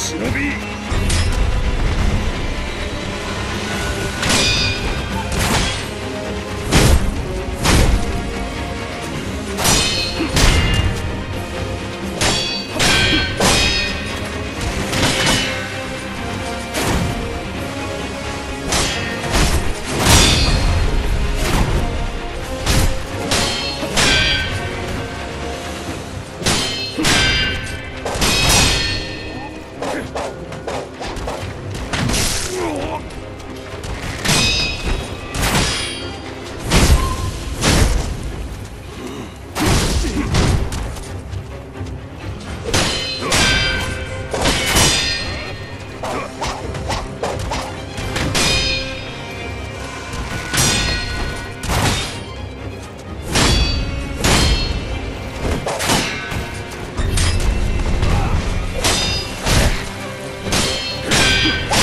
忍び you